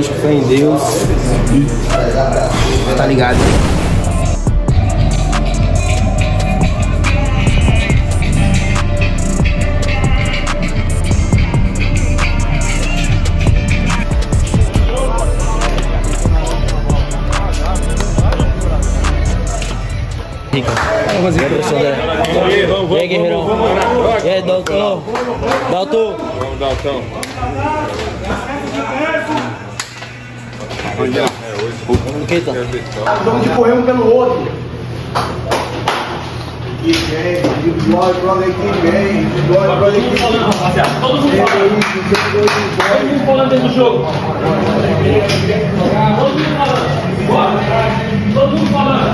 Vamos hoje com fé em Deus. Tá ligado? Vamos fazer professor E aí, guerreirão? E aí, Dalton? Dalton? Vamos. Estamos de correr um pelo outro. Que vem, que glória pra que vem, que glória pra que vem. Rapaziada, todo mundo falando. Todo mundo falando dentro do jogo. Todo mundo falando. Bora. Todo mundo falando.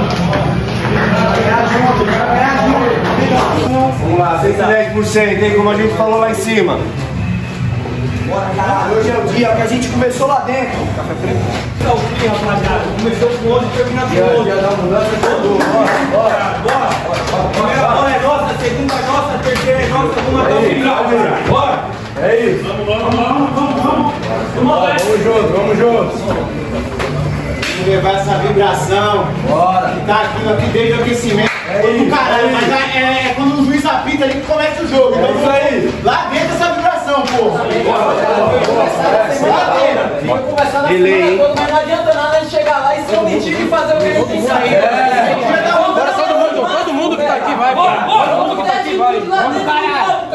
Vamos lá, 110%, hein? Como a gente falou lá em cima. Bora, caralho, hoje é o dia que a gente começou lá dentro. Café preto. Tá o fim, rapaziada. Começou com 11 e terminou Dia, com 11. dia da mudança é todo. Bora, bora. Bora. Primeira bola é nossa, segunda é nossa, terceira é nossa, vamos até o cara. Bora. É isso. Vamos, vamos, vamos, vamos, vamos. Vamos. Vamos juntos, vamos juntos. levar essa vibração Bora. que tá aqui, aqui desde o aquecimento. É isso, caralho, é mas é, é quando o juiz apita ali que começa o jogo. Delay, mas não adianta nada a gente chegar lá e se omitir e fazer o que a gente tem que sair. Bora todo mundo, todo mundo que tá aqui, vai. Bora, bora, Todo vamos mundo que tá aqui, vai. Vamos, caralho!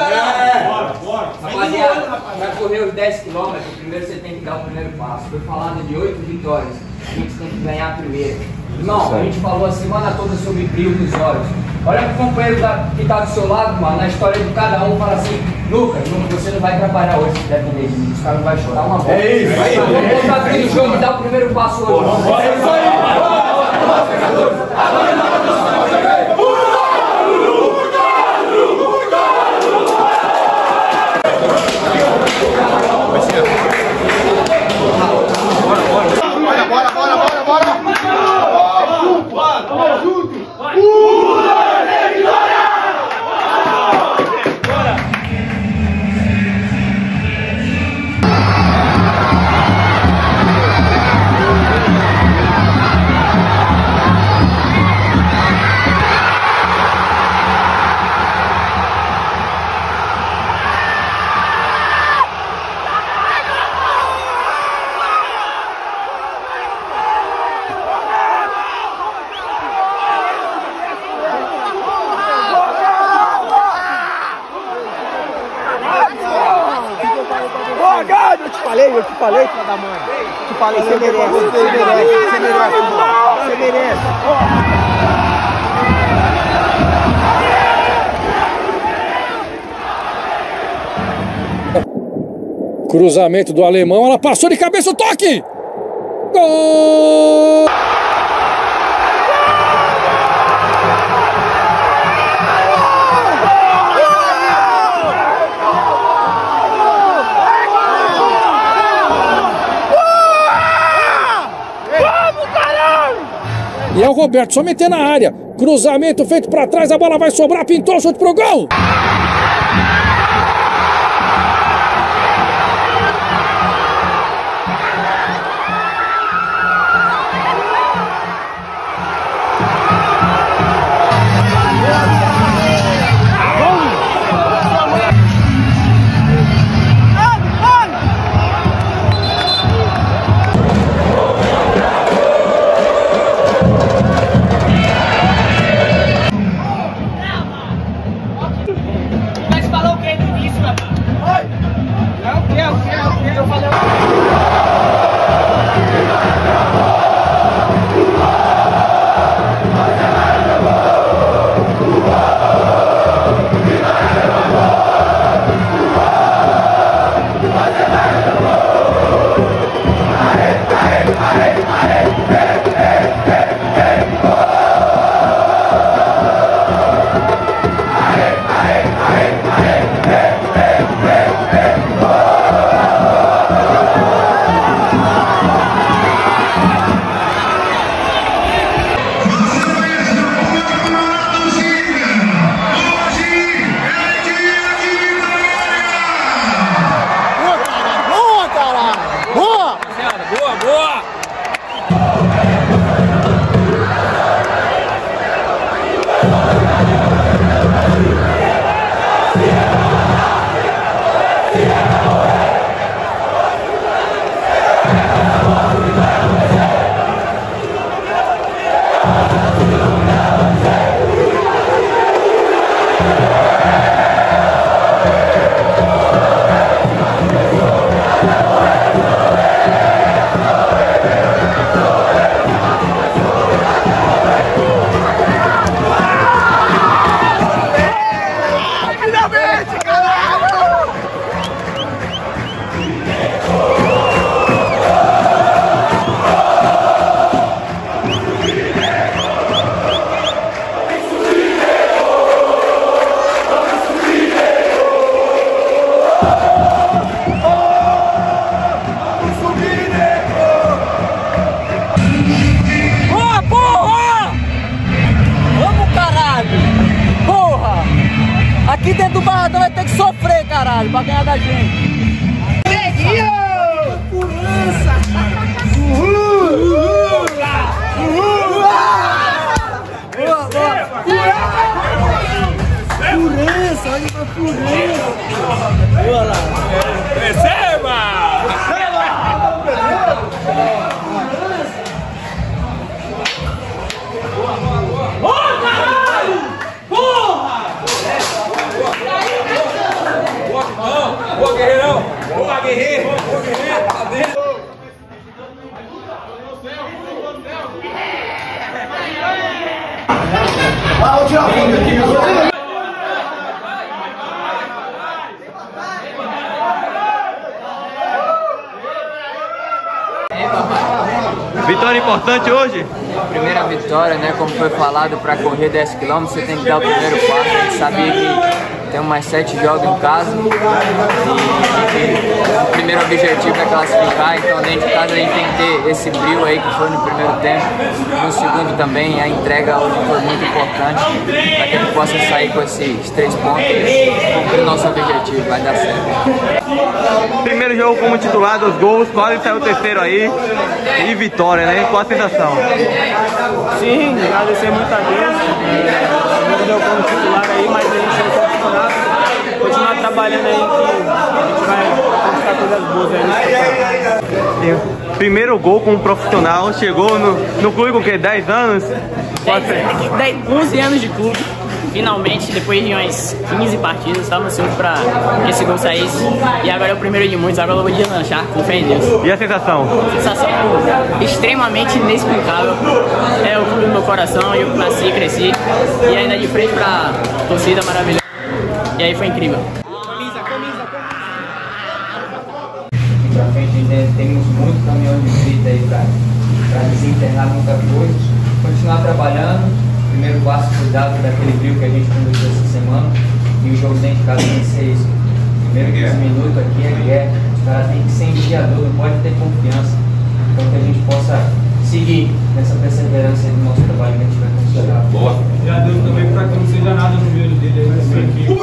Bora, bora. Rapaziada, vai correr os 10 km, primeiro você tem que dar o primeiro passo. Foi falado de 8 vitórias, a gente tem que ganhar a primeira. Irmão, a gente falou a semana toda sobre brilho dos olhos. Olha pro companheiro da- que tá do seu lado, mano, na história de cada um, fala assim, Lucas, você não vai trabalhar hoje se depender de mim, os caras não vai chorar uma bola. É isso, é isso. Vamos botar aqui no jogo e dar o primeiro passo hoje. É isso aí. Te falei, eu te falei, filha da mãe. Te falei, você merece, você merece, você merece. Você merece. Cruzamento do alemão, ela passou de cabeça o toque! Gol! E é o Roberto, só meter na área. Cruzamento feito pra trás, a bola vai sobrar, pintou, chute pro gol! ganhar da gente. Olha uma furança! Olha lá! Vitória importante hoje? Primeira vitória, né? Como foi falado, para correr 10 km você tem que dar o primeiro passo. A gente sabia que tem mais 7 jogos em casa e, e o primeiro objetivo é classificar. Então, dentro de casa, a gente tem que ter esse brilho aí que foi no primeiro tempo. No segundo também, a entrega hoje foi muito importante para que gente possa sair com esses três pontos e cumprir o nosso objetivo. Vai dar certo. Primeiro jogo como titular dos gols, quase saiu o terceiro aí. E vitória, né? Qual a sensação? Sim, agradecer muito a Deus. É, não deu como titular aí, mas a gente campeonato. Continuar trabalhando aí que a gente vai conquistar coisas boas aí nesse campeonato. Primeiro gol como profissional, chegou no, no clube com o quê? 10 anos? Qual a sen- 10, 11 anos de clube. Finalmente, depois de umas 15 partidas, estava ansioso para que esse gol saísse. E agora é o primeiro de muitos, agora eu vou deslanchar, com fé em Deus. E a sensação? Sensação extremamente inexplicável. É o clube do meu coração, eu nasci e cresci. E ainda de frente pra torcida maravilhosa. E aí foi incrível. pra frente ainda temos muito caminhão de fita aí para desenterrar muita coisa. Continuar trabalhando. O primeiro passo foi dado daquele brilho que a gente conversou essa semana. E o jogo dentro de casa tem que ser isso. Primeiro 15 minutos aqui é guerra. Os caras têm que ser enviador, não pode ter confiança. Então que a gente possa seguir nessa perseverança do nosso trabalho que a gente vai conseguir. Já Deus também para que não seja nada no joelho dele aí, mas tranquilo.